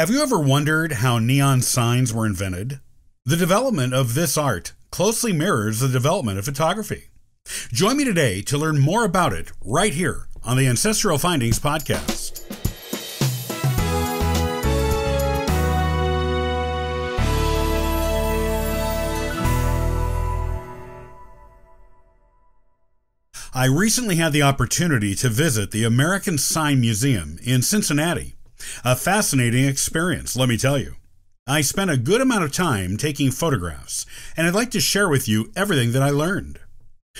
Have you ever wondered how neon signs were invented? The development of this art closely mirrors the development of photography. Join me today to learn more about it right here on the Ancestral Findings Podcast. I recently had the opportunity to visit the American Sign Museum in Cincinnati. A fascinating experience, let me tell you. I spent a good amount of time taking photographs, and I'd like to share with you everything that I learned.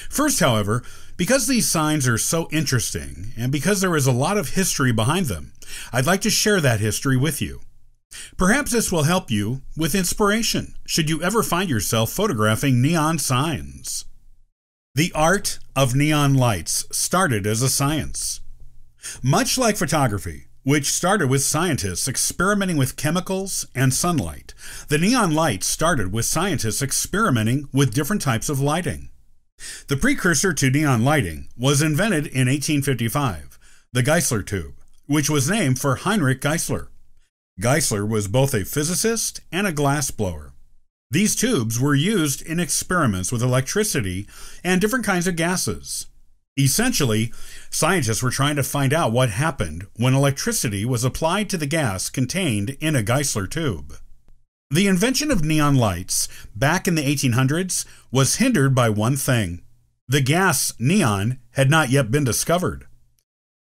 First, however, because these signs are so interesting, and because there is a lot of history behind them, I'd like to share that history with you. Perhaps this will help you with inspiration should you ever find yourself photographing neon signs. The art of neon lights started as a science. Much like photography, which started with scientists experimenting with chemicals and sunlight. The neon light started with scientists experimenting with different types of lighting. The precursor to neon lighting was invented in 1855, the Geissler tube, which was named for Heinrich Geissler. Geissler was both a physicist and a glassblower. These tubes were used in experiments with electricity and different kinds of gases. Essentially, scientists were trying to find out what happened when electricity was applied to the gas contained in a Geissler tube. The invention of neon lights back in the 1800s was hindered by one thing the gas neon had not yet been discovered.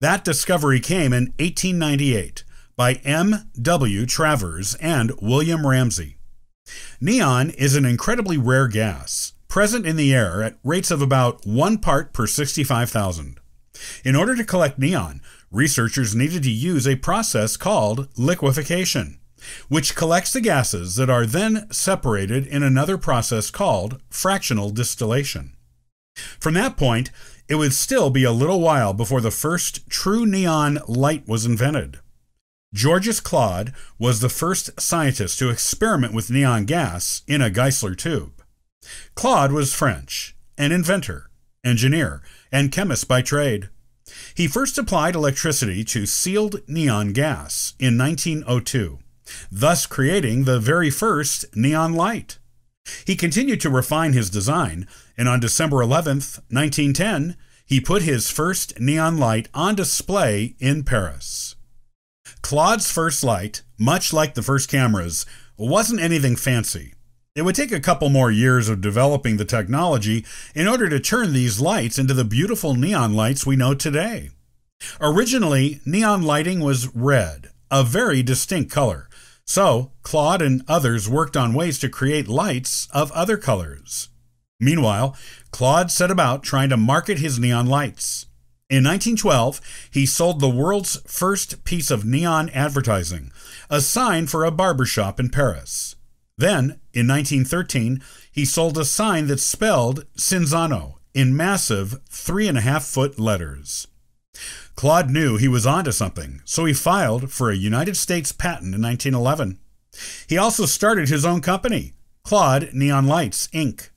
That discovery came in 1898 by M. W. Travers and William Ramsay. Neon is an incredibly rare gas, present in the air at rates of about one part per 65,000. In order to collect neon, researchers needed to use a process called liquefaction, which collects the gases that are then separated in another process called fractional distillation. From that point, it would still be a little while before the first true neon light was invented. Georges Claude was the first scientist to experiment with neon gas in a Geissler tube. Claude was French, an inventor, engineer, and chemist by trade. He first applied electricity to sealed neon gas in 1902, thus creating the very first neon light. He continued to refine his design, and on December 11, 1910, he put his first neon light on display in Paris. Claude's first light, much like the first cameras, wasn't anything fancy. It would take a couple more years of developing the technology in order to turn these lights into the beautiful neon lights we know today. Originally, neon lighting was red, a very distinct color. So, Claude and others worked on ways to create lights of other colors. Meanwhile, Claude set about trying to market his neon lights. In 1912, he sold the world's first piece of neon advertising, a sign for a barber shop in Paris. Then, in 1913, he sold a sign that spelled Cinzano in massive three and a half foot letters. Claude knew he was onto something, so he filed for a United States patent in 1911. He also started his own company, Claude Neon Lights, Inc.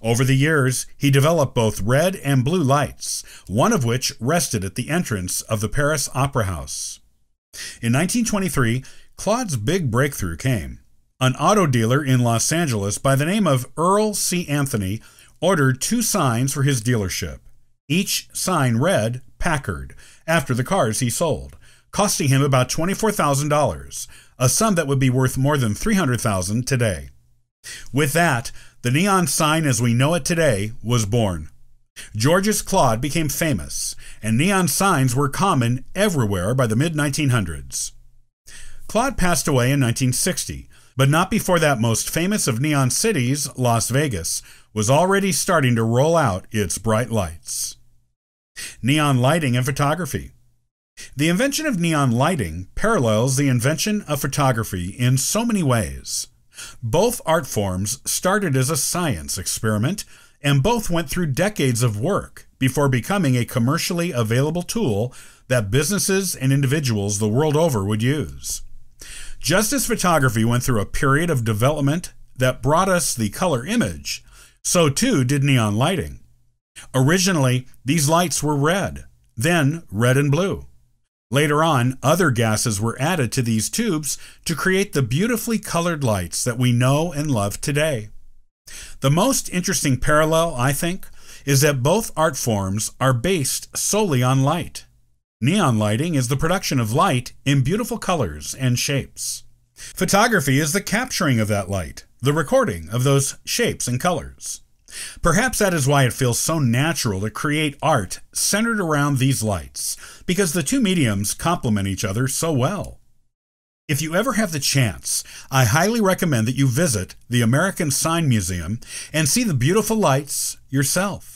Over the years, he developed both red and blue lights, one of which rested at the entrance of the Paris Opera House. In 1923, Claude's big breakthrough came. An auto dealer in Los Angeles by the name of Earl C. Anthony ordered two signs for his dealership. Each sign read Packard after the cars he sold, costing him about $24,000, a sum that would be worth more than 300,000 today. With that, the neon sign as we know it today was born. Georges Claude became famous, and neon signs were common everywhere by the mid 1900s. Claude passed away in 1960, but not before that most famous of neon cities, Las Vegas, was already starting to roll out its bright lights. Neon lighting and photography. The invention of neon lighting parallels the invention of photography in so many ways. Both art forms started as a science experiment, and both went through decades of work before becoming a commercially available tool that businesses and individuals the world over would use. Just as photography went through a period of development that brought us the color image, so too did neon lighting. Originally, these lights were red, then red and blue. Later on, other gases were added to these tubes to create the beautifully colored lights that we know and love today. The most interesting parallel, I think, is that both art forms are based solely on light. Neon lighting is the production of light in beautiful colors and shapes. Photography is the capturing of that light, the recording of those shapes and colors. Perhaps that is why it feels so natural to create art centered around these lights, because the two mediums complement each other so well. If you ever have the chance, I highly recommend that you visit the American Sign Museum and see the beautiful lights yourself.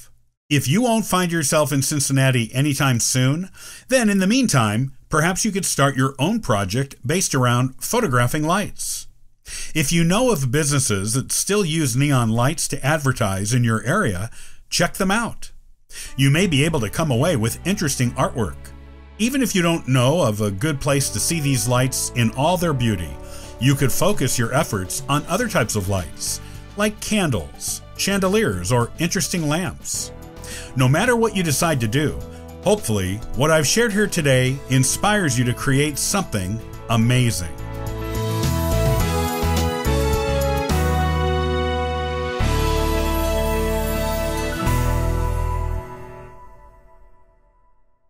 If you won't find yourself in Cincinnati anytime soon, then in the meantime, perhaps you could start your own project based around photographing lights. If you know of businesses that still use neon lights to advertise in your area, check them out. You may be able to come away with interesting artwork. Even if you don't know of a good place to see these lights in all their beauty, you could focus your efforts on other types of lights, like candles, chandeliers, or interesting lamps. No matter what you decide to do, hopefully, what I've shared here today inspires you to create something amazing.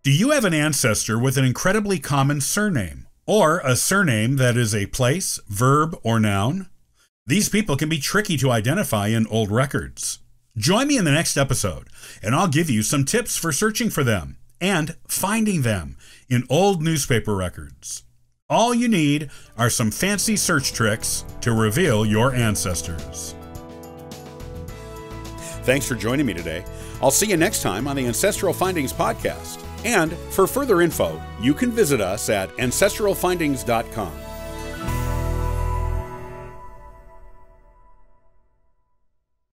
Do you have an ancestor with an incredibly common surname, or a surname that is a place, verb, or noun? These people can be tricky to identify in old records. Join me in the next episode, and I'll give you some tips for searching for them and finding them in old newspaper records. All you need are some fancy search tricks to reveal your ancestors. Thanks for joining me today. I'll see you next time on the Ancestral Findings Podcast. And for further info, you can visit us at ancestralfindings.com.